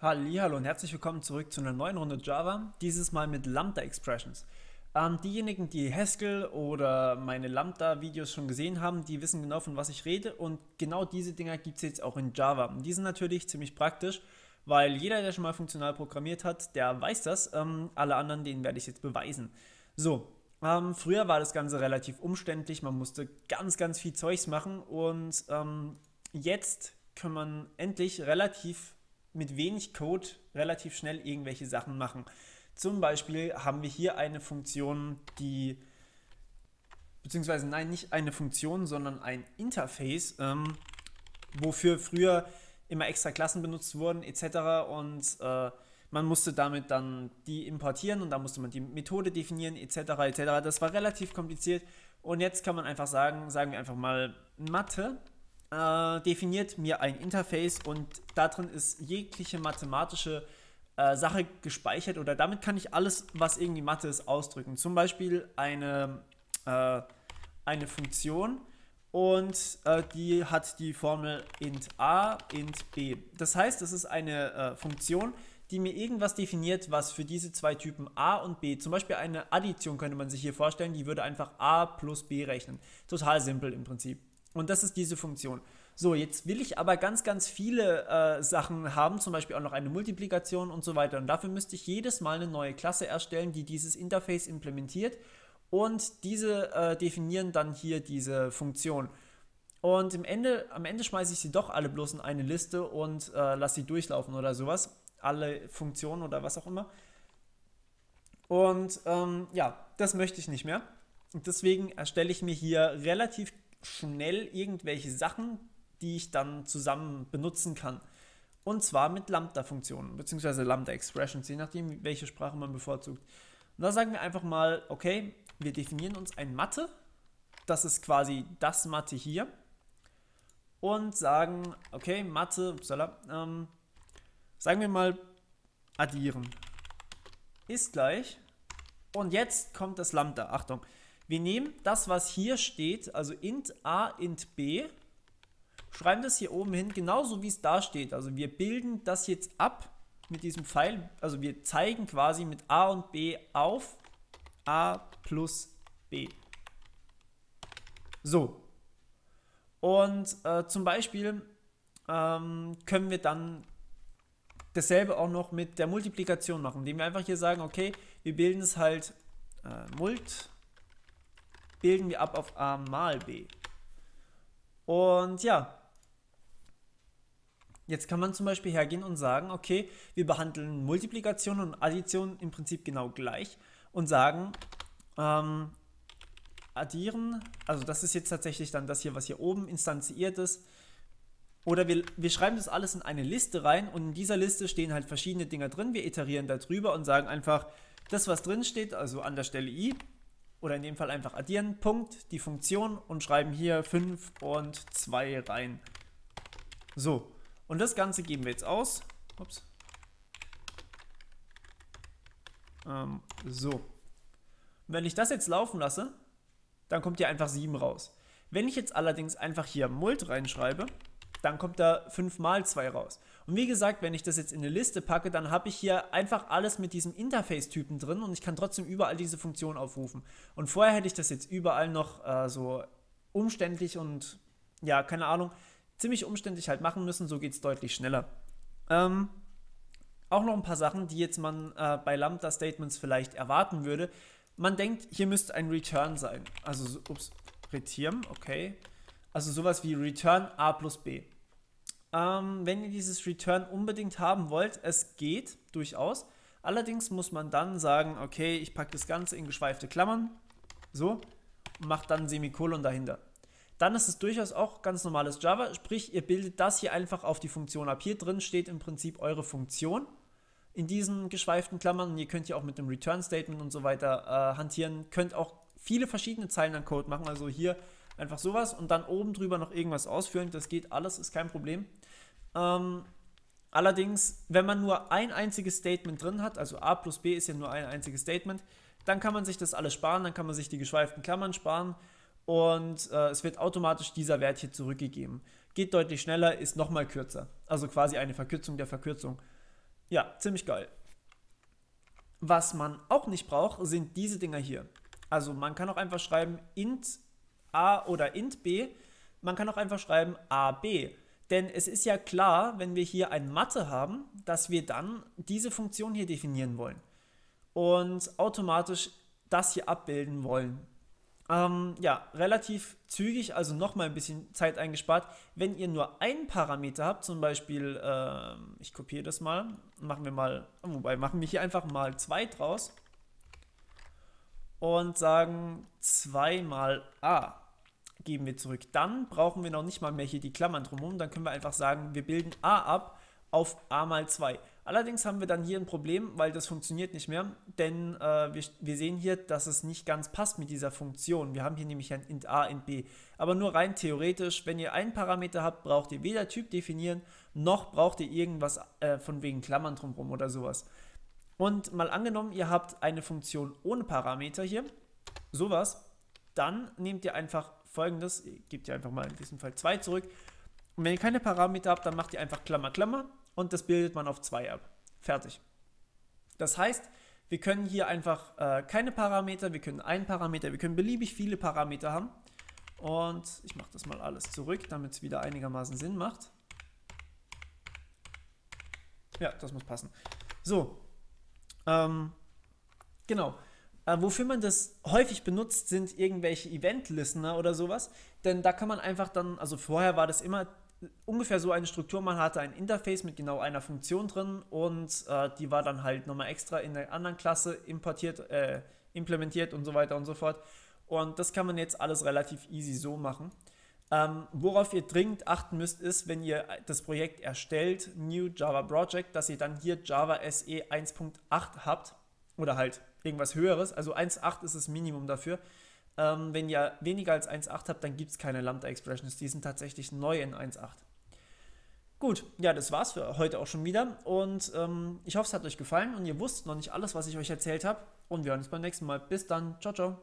Hallo und herzlich willkommen zurück zu einer neuen Runde Java, dieses Mal mit Lambda Expressions. Ähm, diejenigen, die Haskell oder meine Lambda-Videos schon gesehen haben, die wissen genau, von was ich rede und genau diese Dinger gibt es jetzt auch in Java. Und die sind natürlich ziemlich praktisch, weil jeder, der schon mal funktional programmiert hat, der weiß das. Ähm, alle anderen, denen werde ich jetzt beweisen. So, ähm, früher war das Ganze relativ umständlich, man musste ganz, ganz viel Zeugs machen und ähm, jetzt kann man endlich relativ mit wenig Code relativ schnell irgendwelche Sachen machen. Zum Beispiel haben wir hier eine Funktion, die, beziehungsweise nein, nicht eine Funktion, sondern ein Interface, ähm, wofür früher immer extra Klassen benutzt wurden etc. Und äh, man musste damit dann die importieren und da musste man die Methode definieren etc. etc. Das war relativ kompliziert und jetzt kann man einfach sagen, sagen wir einfach mal Mathe äh, definiert mir ein Interface und darin ist jegliche mathematische äh, Sache gespeichert oder damit kann ich alles, was irgendwie Mathe ist, ausdrücken. Zum Beispiel eine, äh, eine Funktion und äh, die hat die Formel int a, int b. Das heißt, es ist eine äh, Funktion, die mir irgendwas definiert, was für diese zwei Typen a und b, zum Beispiel eine Addition könnte man sich hier vorstellen, die würde einfach a plus b rechnen. Total simpel im Prinzip. Und das ist diese Funktion. So, jetzt will ich aber ganz, ganz viele äh, Sachen haben, zum Beispiel auch noch eine Multiplikation und so weiter. Und dafür müsste ich jedes Mal eine neue Klasse erstellen, die dieses Interface implementiert. Und diese äh, definieren dann hier diese Funktion. Und im Ende, am Ende schmeiße ich sie doch alle bloß in eine Liste und äh, lasse sie durchlaufen oder sowas. Alle Funktionen oder was auch immer. Und ähm, ja, das möchte ich nicht mehr. Und deswegen erstelle ich mir hier relativ schnell irgendwelche Sachen, die ich dann zusammen benutzen kann. Und zwar mit Lambda-Funktionen, beziehungsweise Lambda-Expressions, je nachdem, welche Sprache man bevorzugt. Und da sagen wir einfach mal, okay, wir definieren uns ein Mathe, das ist quasi das Mathe hier, und sagen, okay, Mathe, upsala, ähm, sagen wir mal, addieren ist gleich. Und jetzt kommt das Lambda. Achtung, wir nehmen das, was hier steht, also int a, int b, schreiben das hier oben hin, genauso wie es da steht. Also wir bilden das jetzt ab mit diesem Pfeil, also wir zeigen quasi mit a und b auf a plus b. So. Und äh, zum Beispiel ähm, können wir dann dasselbe auch noch mit der Multiplikation machen, indem wir einfach hier sagen, okay, wir bilden es halt äh, mult bilden wir ab auf a mal b. Und ja, jetzt kann man zum Beispiel hergehen und sagen, okay, wir behandeln Multiplikation und Addition im Prinzip genau gleich und sagen, ähm, addieren, also das ist jetzt tatsächlich dann das hier, was hier oben instanziert ist, oder wir, wir schreiben das alles in eine Liste rein und in dieser Liste stehen halt verschiedene Dinge drin. Wir iterieren darüber und sagen einfach, das, was drin steht, also an der Stelle i, oder in dem Fall einfach addieren, Punkt, die Funktion und schreiben hier 5 und 2 rein. So, und das Ganze geben wir jetzt aus. Ups. Ähm, so. wenn ich das jetzt laufen lasse, dann kommt hier einfach 7 raus. Wenn ich jetzt allerdings einfach hier Mult reinschreibe, dann kommt da 5 mal 2 raus. Und wie gesagt, wenn ich das jetzt in eine Liste packe, dann habe ich hier einfach alles mit diesem Interface-Typen drin und ich kann trotzdem überall diese Funktion aufrufen. Und vorher hätte ich das jetzt überall noch äh, so umständlich und ja, keine Ahnung, ziemlich umständlich halt machen müssen, so geht es deutlich schneller. Ähm, auch noch ein paar Sachen, die jetzt man äh, bei Lambda-Statements vielleicht erwarten würde. Man denkt, hier müsste ein Return sein. Also, ups, Return, okay. Also sowas wie Return a plus b. Ähm, wenn ihr dieses Return unbedingt haben wollt, es geht durchaus. Allerdings muss man dann sagen, okay, ich packe das Ganze in geschweifte Klammern, so, und mache dann Semikolon dahinter. Dann ist es durchaus auch ganz normales Java, sprich, ihr bildet das hier einfach auf die Funktion ab. Hier drin steht im Prinzip eure Funktion in diesen geschweiften Klammern und ihr könnt hier auch mit dem Return Statement und so weiter äh, hantieren, könnt auch viele verschiedene Zeilen an Code machen, also hier Einfach sowas und dann oben drüber noch irgendwas ausführen. Das geht alles, ist kein Problem. Ähm, allerdings, wenn man nur ein einziges Statement drin hat, also a plus b ist ja nur ein einziges Statement, dann kann man sich das alles sparen, dann kann man sich die geschweiften Klammern sparen und äh, es wird automatisch dieser Wert hier zurückgegeben. Geht deutlich schneller, ist nochmal kürzer. Also quasi eine Verkürzung der Verkürzung. Ja, ziemlich geil. Was man auch nicht braucht, sind diese Dinger hier. Also man kann auch einfach schreiben int a oder int b. Man kann auch einfach schreiben ab. Denn es ist ja klar, wenn wir hier ein Mathe haben, dass wir dann diese Funktion hier definieren wollen. Und automatisch das hier abbilden wollen. Ähm, ja, relativ zügig, also nochmal ein bisschen Zeit eingespart. Wenn ihr nur einen Parameter habt, zum Beispiel, äh, ich kopiere das mal, machen wir mal, wobei machen wir hier einfach mal 2 draus und sagen 2 mal a geben wir zurück. Dann brauchen wir noch nicht mal mehr hier die Klammern drumherum, dann können wir einfach sagen, wir bilden a ab auf a mal 2. Allerdings haben wir dann hier ein Problem, weil das funktioniert nicht mehr, denn äh, wir, wir, sehen hier, dass es nicht ganz passt mit dieser Funktion. Wir haben hier nämlich ein int a, int b. Aber nur rein theoretisch, wenn ihr einen Parameter habt, braucht ihr weder Typ definieren, noch braucht ihr irgendwas äh, von wegen Klammern drumherum oder sowas. Und mal angenommen, ihr habt eine Funktion ohne Parameter hier, sowas, dann nehmt ihr einfach folgendes, gebt ihr einfach mal in diesem Fall 2 zurück. Und wenn ihr keine Parameter habt, dann macht ihr einfach Klammer, Klammer und das bildet man auf 2 ab. Fertig. Das heißt, wir können hier einfach äh, keine Parameter, wir können einen Parameter, wir können beliebig viele Parameter haben. Und ich mache das mal alles zurück, damit es wieder einigermaßen Sinn macht. Ja, das muss passen. So, ähm, genau. Äh, wofür man das häufig benutzt, sind irgendwelche Event-Listener oder sowas. Denn da kann man einfach dann, also vorher war das immer ungefähr so eine Struktur. Man hatte ein Interface mit genau einer Funktion drin und äh, die war dann halt nochmal extra in der anderen Klasse importiert, äh, implementiert und so weiter und so fort. Und das kann man jetzt alles relativ easy so machen. Ähm, worauf ihr dringend achten müsst, ist, wenn ihr das Projekt erstellt, New Java Project, dass ihr dann hier Java SE 1.8 habt oder halt irgendwas höheres. Also 1.8 ist das Minimum dafür. Ähm, wenn ihr weniger als 1.8 habt, dann gibt es keine Lambda-Expressions. Die sind tatsächlich neu in 1.8. Gut, ja, das war's für heute auch schon wieder. Und ähm, ich hoffe, es hat euch gefallen und ihr wusst noch nicht alles, was ich euch erzählt habe. Und wir hören uns beim nächsten Mal. Bis dann. Ciao, ciao.